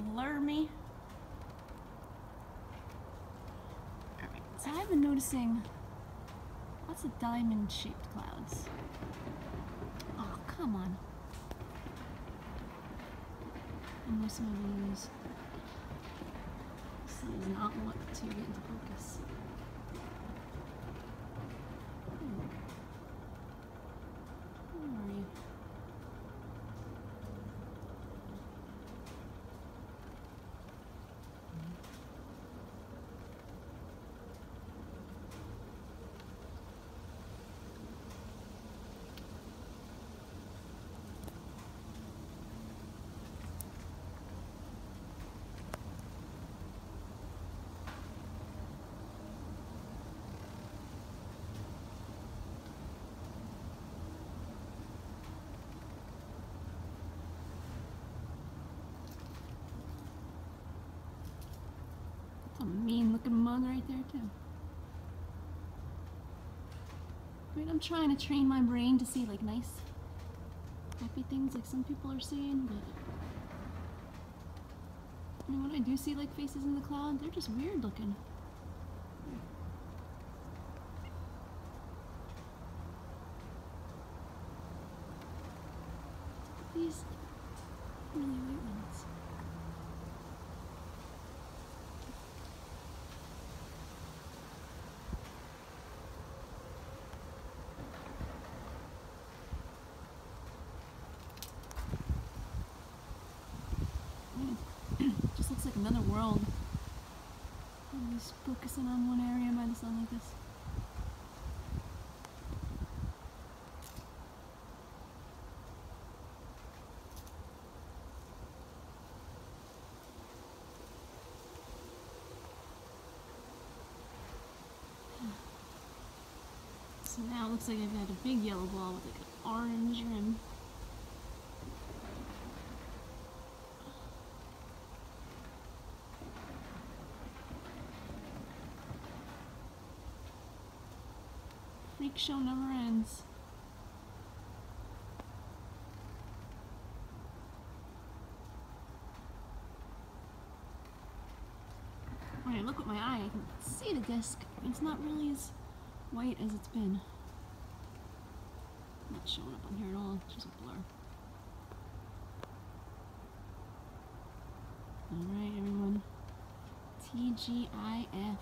blur me. Alright, so I've been noticing lots of diamond shaped clouds. Oh, come on. And most of these. This does not want to get into focus. A mean looking mug right there too. I mean, I'm trying to train my brain to see like nice, happy things like some people are saying, but I mean, when I do see like faces in the cloud, they're just weird looking. These really white ones. Mm. just looks like another world. Always focusing on one area by the sun like this. So now it looks like I've got a big yellow ball with like an orange rim. Freak show never ends. When I look with my eye, I can see the disc. It's not really as white as it's been. Not showing up on here at all, just a blur. Alright, everyone. TGIF.